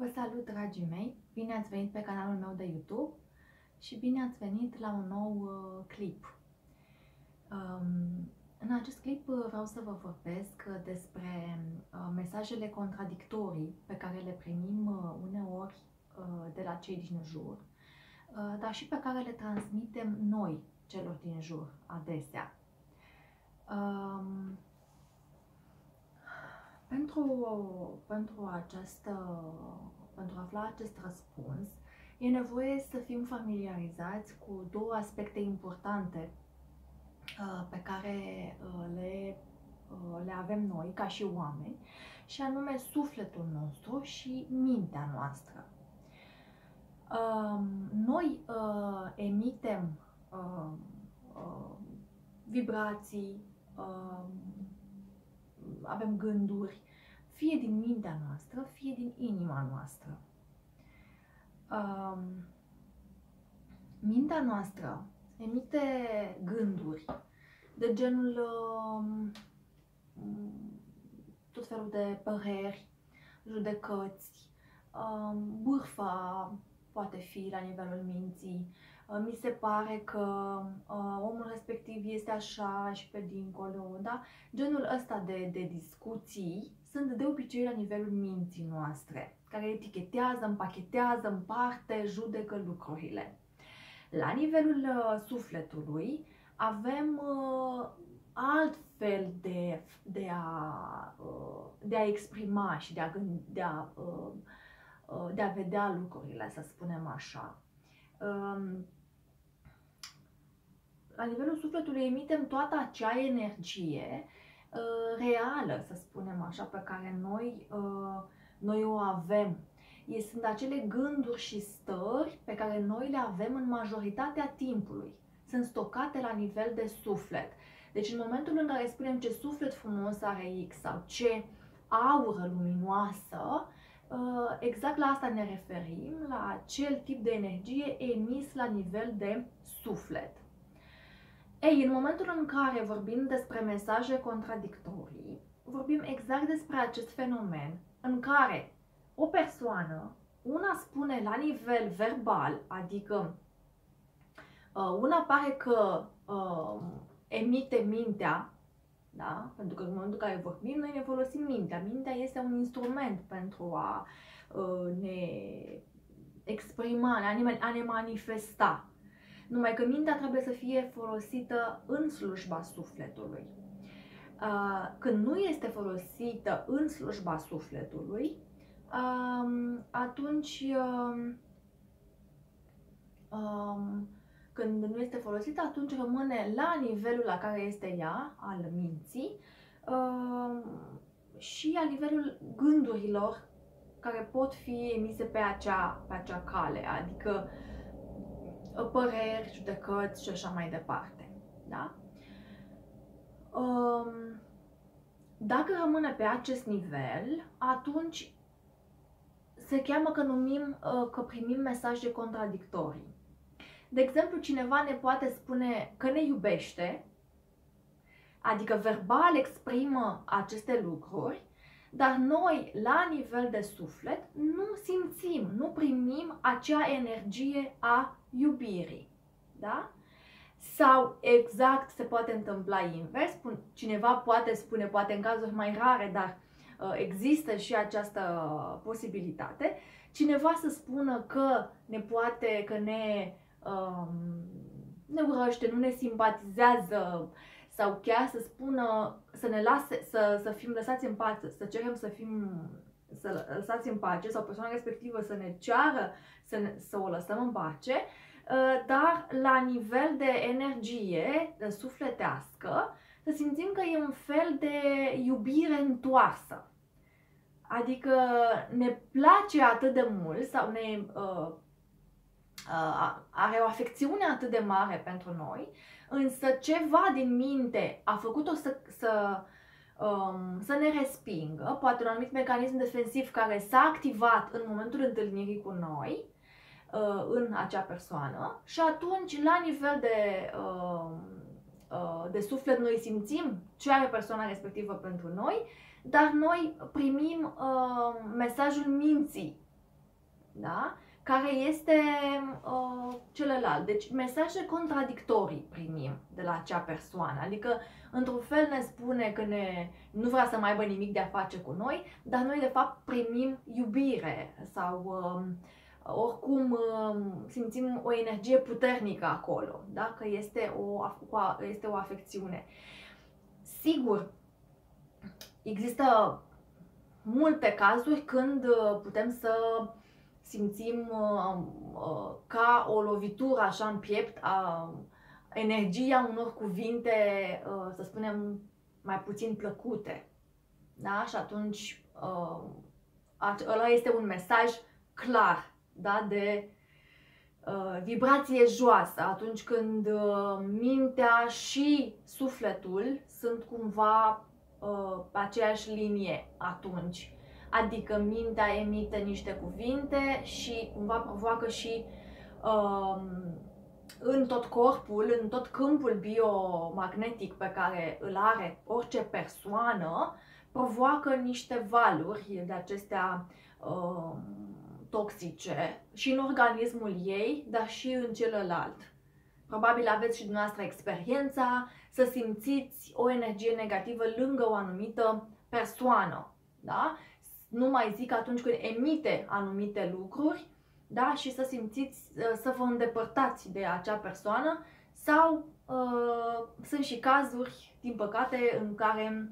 Vă salut, dragii mei! Bine ați venit pe canalul meu de YouTube și bine ați venit la un nou uh, clip. Um, în acest clip uh, vreau să vă vorbesc uh, despre uh, mesajele contradictorii pe care le primim uh, uneori uh, de la cei din jur, uh, dar și pe care le transmitem noi celor din jur adesea. Um, pentru, pentru, această, pentru a afla acest răspuns, e nevoie să fim familiarizați cu două aspecte importante uh, pe care uh, le, uh, le avem noi ca și oameni, și anume sufletul nostru și mintea noastră. Um, noi emitem vibrații, avem gânduri, fie din mintea noastră, fie din inima noastră. Um, mintea noastră emite gânduri de genul um, tot felul de păreri, judecăți, um, bârfa poate fi la nivelul minții, Uh, mi se pare că uh, omul respectiv este așa și pe dincolo, da? Genul ăsta de, de discuții sunt de obicei la nivelul minții noastre, care etichetează, împachetează, împarte, judecă lucrurile. La nivelul uh, sufletului avem uh, alt fel de, de, a, uh, de a exprima și de a, de a, uh, uh, de a vedea lucrurile, să spunem așa. Um, la nivelul sufletului emitem toată acea energie uh, reală, să spunem așa, pe care noi, uh, noi o avem. E, sunt acele gânduri și stări pe care noi le avem în majoritatea timpului. Sunt stocate la nivel de suflet. Deci în momentul în care spunem ce suflet frumos are X sau ce aură luminoasă, uh, exact la asta ne referim, la acel tip de energie emis la nivel de suflet. Ei, în momentul în care vorbim despre mesaje contradictorii, vorbim exact despre acest fenomen în care o persoană, una spune la nivel verbal, adică uh, una pare că uh, emite mintea, da? pentru că în momentul în care vorbim, noi ne folosim mintea. Mintea este un instrument pentru a uh, ne exprima, a ne manifesta. Numai că mintea trebuie să fie folosită în slujba sufletului. Când nu este folosită în slujba sufletului, atunci când nu este folosită, atunci rămâne la nivelul la care este ea, al minții, și la nivelul gândurilor care pot fi emise pe acea, pe acea cale. Adică păreri, judecăți și așa mai departe. Da? Um, dacă rămâne pe acest nivel, atunci se cheamă că numim uh, că primim mesaje contradictorii. De exemplu, cineva ne poate spune că ne iubește, adică verbal exprimă aceste lucruri, dar noi, la nivel de suflet, nu simțim, nu primim acea energie a iubirii. Da? Sau exact se poate întâmpla invers, cineva poate spune, poate în cazuri mai rare, dar uh, există și această posibilitate, cineva să spună că ne poate, că ne, um, ne urăște, nu ne simpatizează, sau chiar să spună, să ne lase, să, să fim lăsați în pace, să cerem să fim să lăsați în pace sau persoana respectivă să ne ceară să, ne, să o lăsăm în pace, uh, dar la nivel de energie de sufletească, să simțim că e un fel de iubire întoarsă. Adică ne place atât de mult sau ne uh, uh, are o afecțiune atât de mare pentru noi, însă ceva din minte a făcut-o să, să, um, să ne respingă, poate un anumit mecanism defensiv care s-a activat în momentul întâlnirii cu noi, uh, în acea persoană și atunci, la nivel de, uh, uh, de suflet, noi simțim ce are persoana respectivă pentru noi, dar noi primim uh, mesajul minții da? Care este uh, celălalt. Deci mesaje contradictorii primim de la acea persoană. Adică, într-un fel ne spune că ne, nu vrea să mai aibă nimic de a face cu noi, dar noi de fapt primim iubire sau uh, oricum uh, simțim o energie puternică acolo, da? că este o, este o afecțiune. Sigur, există multe cazuri când uh, putem să simțim uh, uh, ca o lovitură așa în piept a energia unor cuvinte, uh, să spunem, mai puțin plăcute. Da? Și atunci uh, ăla este un mesaj clar da? de uh, vibrație joasă, atunci când uh, mintea și sufletul sunt cumva uh, pe aceeași linie atunci adică mintea emite niște cuvinte și cumva provoacă și um, în tot corpul, în tot câmpul biomagnetic pe care îl are orice persoană, provoacă niște valuri de acestea um, toxice și în organismul ei, dar și în celălalt. Probabil aveți și dumneavoastră experiența să simțiți o energie negativă lângă o anumită persoană. Da? Nu mai zic atunci când emite anumite lucruri, da? și să simțiți, uh, să vă îndepărtați de acea persoană sau uh, sunt și cazuri, din păcate, în care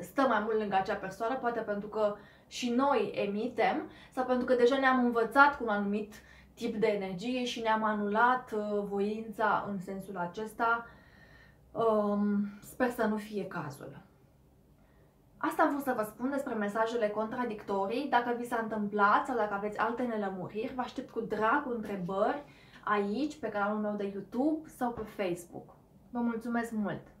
stă mai mult lângă acea persoană, poate pentru că și noi emitem sau pentru că deja ne-am învățat cu un anumit tip de energie și ne-am anulat uh, voința în sensul acesta. Um, sper să nu fie cazul. Asta am vrut să vă spun despre mesajele contradictorii. Dacă vi s-a întâmplat sau dacă aveți alte nelămuriri, vă aștept cu drag cu întrebări aici, pe canalul meu de YouTube sau pe Facebook. Vă mulțumesc mult!